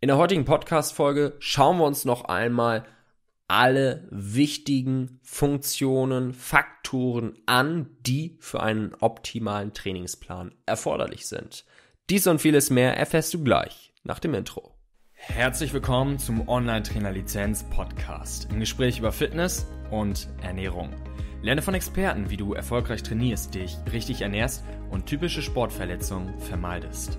In der heutigen Podcast-Folge schauen wir uns noch einmal alle wichtigen Funktionen, Faktoren an, die für einen optimalen Trainingsplan erforderlich sind. Dies und vieles mehr erfährst du gleich nach dem Intro. Herzlich willkommen zum Online-Trainer-Lizenz-Podcast. Ein Gespräch über Fitness und Ernährung. Lerne von Experten, wie du erfolgreich trainierst, dich richtig ernährst und typische Sportverletzungen vermeidest.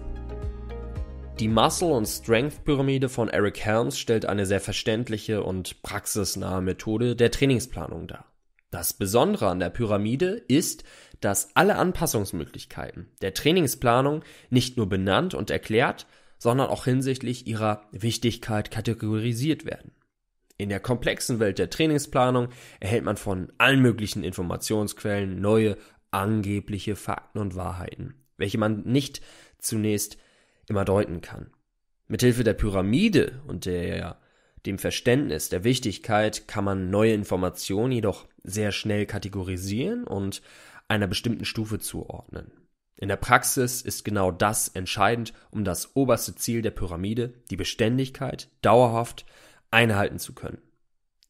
Die Muscle- und Strength-Pyramide von Eric Helms stellt eine sehr verständliche und praxisnahe Methode der Trainingsplanung dar. Das Besondere an der Pyramide ist, dass alle Anpassungsmöglichkeiten der Trainingsplanung nicht nur benannt und erklärt, sondern auch hinsichtlich ihrer Wichtigkeit kategorisiert werden. In der komplexen Welt der Trainingsplanung erhält man von allen möglichen Informationsquellen neue angebliche Fakten und Wahrheiten, welche man nicht zunächst immer deuten kann. Mithilfe der Pyramide und der, dem Verständnis der Wichtigkeit kann man neue Informationen jedoch sehr schnell kategorisieren und einer bestimmten Stufe zuordnen. In der Praxis ist genau das entscheidend, um das oberste Ziel der Pyramide, die Beständigkeit, dauerhaft einhalten zu können.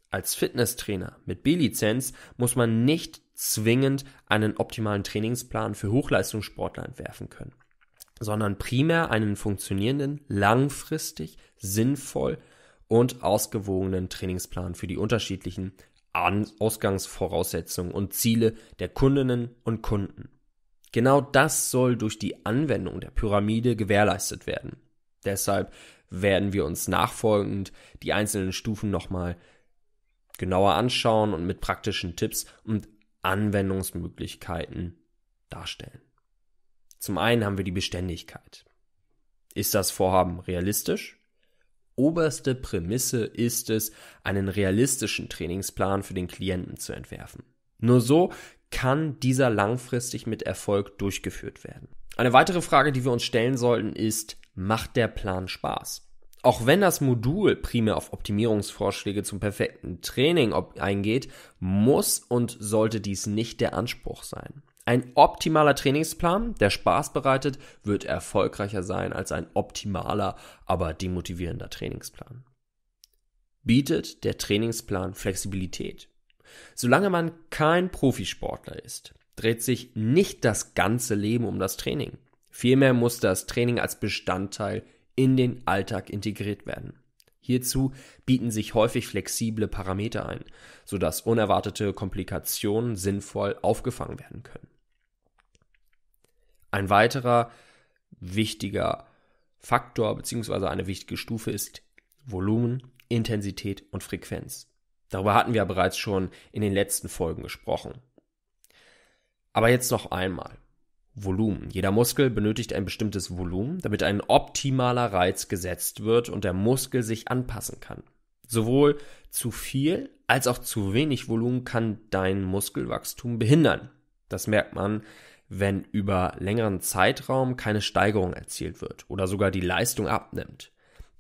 Als Fitnesstrainer mit B-Lizenz muss man nicht zwingend einen optimalen Trainingsplan für Hochleistungssportler entwerfen können sondern primär einen funktionierenden, langfristig, sinnvoll und ausgewogenen Trainingsplan für die unterschiedlichen Ausgangsvoraussetzungen und Ziele der Kundinnen und Kunden. Genau das soll durch die Anwendung der Pyramide gewährleistet werden. Deshalb werden wir uns nachfolgend die einzelnen Stufen nochmal genauer anschauen und mit praktischen Tipps und Anwendungsmöglichkeiten darstellen. Zum einen haben wir die Beständigkeit. Ist das Vorhaben realistisch? Oberste Prämisse ist es, einen realistischen Trainingsplan für den Klienten zu entwerfen. Nur so kann dieser langfristig mit Erfolg durchgeführt werden. Eine weitere Frage, die wir uns stellen sollten, ist, macht der Plan Spaß? Auch wenn das Modul primär auf Optimierungsvorschläge zum perfekten Training eingeht, muss und sollte dies nicht der Anspruch sein. Ein optimaler Trainingsplan, der Spaß bereitet, wird erfolgreicher sein als ein optimaler, aber demotivierender Trainingsplan. Bietet der Trainingsplan Flexibilität? Solange man kein Profisportler ist, dreht sich nicht das ganze Leben um das Training. Vielmehr muss das Training als Bestandteil in den Alltag integriert werden. Hierzu bieten sich häufig flexible Parameter ein, sodass unerwartete Komplikationen sinnvoll aufgefangen werden können. Ein weiterer wichtiger Faktor bzw. eine wichtige Stufe ist Volumen, Intensität und Frequenz. Darüber hatten wir bereits schon in den letzten Folgen gesprochen. Aber jetzt noch einmal. Volumen. Jeder Muskel benötigt ein bestimmtes Volumen, damit ein optimaler Reiz gesetzt wird und der Muskel sich anpassen kann. Sowohl zu viel als auch zu wenig Volumen kann dein Muskelwachstum behindern. Das merkt man, wenn über längeren Zeitraum keine Steigerung erzielt wird oder sogar die Leistung abnimmt.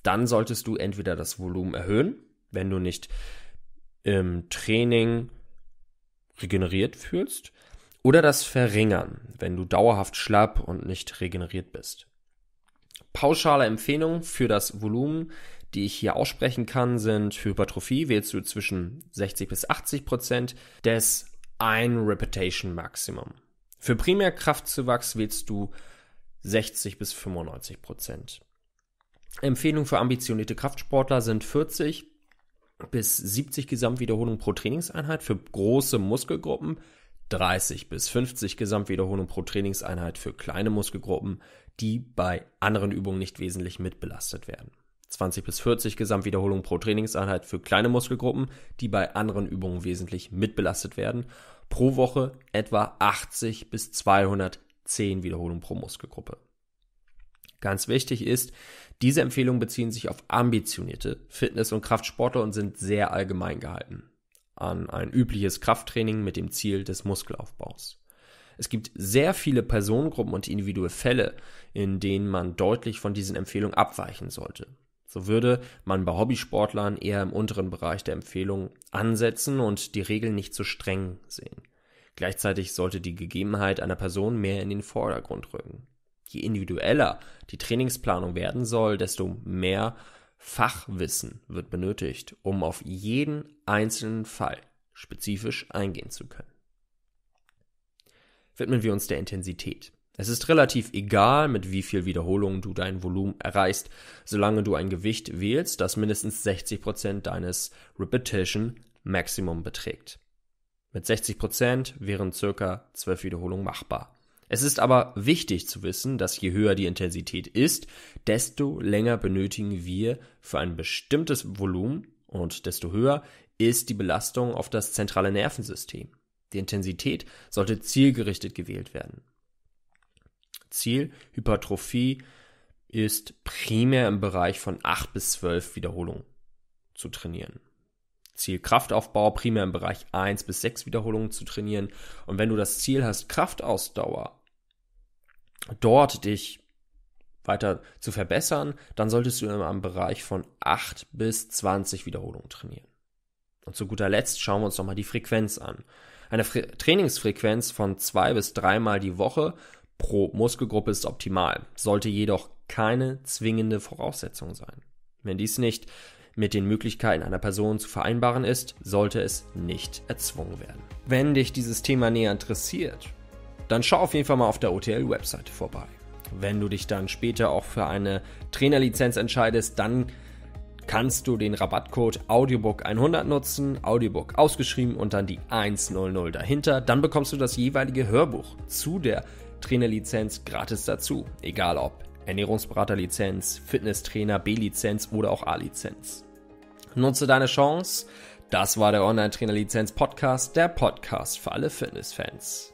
Dann solltest du entweder das Volumen erhöhen, wenn du nicht im Training regeneriert fühlst, oder das verringern, wenn du dauerhaft schlapp und nicht regeneriert bist. Pauschale Empfehlungen für das Volumen, die ich hier aussprechen kann, sind für Hypertrophie wählst du zwischen 60 bis 80 Prozent des ein Repetition Maximum. Für Primärkraftzuwachs wählst du 60 bis 95 Prozent. Empfehlungen für ambitionierte Kraftsportler sind 40 bis 70 Gesamtwiederholungen pro Trainingseinheit, für große Muskelgruppen 30 bis 50 Gesamtwiederholungen pro Trainingseinheit für kleine Muskelgruppen, die bei anderen Übungen nicht wesentlich mitbelastet werden. 20 bis 40 Gesamtwiederholungen pro Trainingseinheit für kleine Muskelgruppen, die bei anderen Übungen wesentlich mitbelastet werden pro Woche etwa 80 bis 210 Wiederholungen pro Muskelgruppe. Ganz wichtig ist, diese Empfehlungen beziehen sich auf ambitionierte Fitness- und Kraftsportler und sind sehr allgemein gehalten an ein übliches Krafttraining mit dem Ziel des Muskelaufbaus. Es gibt sehr viele Personengruppen und individuelle Fälle, in denen man deutlich von diesen Empfehlungen abweichen sollte. So würde man bei Hobbysportlern eher im unteren Bereich der Empfehlung ansetzen und die Regeln nicht so streng sehen. Gleichzeitig sollte die Gegebenheit einer Person mehr in den Vordergrund rücken. Je individueller die Trainingsplanung werden soll, desto mehr Fachwissen wird benötigt, um auf jeden einzelnen Fall spezifisch eingehen zu können. Widmen wir uns der Intensität. Es ist relativ egal, mit wie viel Wiederholungen du dein Volumen erreichst, solange du ein Gewicht wählst, das mindestens 60% deines Repetition Maximum beträgt. Mit 60% wären circa 12 Wiederholungen machbar. Es ist aber wichtig zu wissen, dass je höher die Intensität ist, desto länger benötigen wir für ein bestimmtes Volumen und desto höher ist die Belastung auf das zentrale Nervensystem. Die Intensität sollte zielgerichtet gewählt werden. Ziel Hypertrophie ist primär im Bereich von 8 bis 12 Wiederholungen zu trainieren. Ziel Kraftaufbau primär im Bereich 1 bis 6 Wiederholungen zu trainieren. Und wenn du das Ziel hast, Kraftausdauer, dort dich weiter zu verbessern, dann solltest du im Bereich von 8 bis 20 Wiederholungen trainieren. Und zu guter Letzt schauen wir uns nochmal die Frequenz an. Eine Fre Trainingsfrequenz von zwei bis dreimal die Woche pro Muskelgruppe ist optimal, sollte jedoch keine zwingende Voraussetzung sein. Wenn dies nicht mit den Möglichkeiten einer Person zu vereinbaren ist, sollte es nicht erzwungen werden. Wenn dich dieses Thema näher interessiert, dann schau auf jeden Fall mal auf der OTL-Webseite vorbei. Wenn du dich dann später auch für eine Trainerlizenz entscheidest, dann kannst du den Rabattcode Audiobook 100 nutzen, Audiobook ausgeschrieben und dann die 100 dahinter. Dann bekommst du das jeweilige Hörbuch zu der Trainerlizenz gratis dazu. Egal ob Ernährungsberaterlizenz, Fitnesstrainer, B-Lizenz oder auch A-Lizenz. Nutze deine Chance. Das war der Online-Trainer-Lizenz-Podcast, der Podcast für alle Fitnessfans.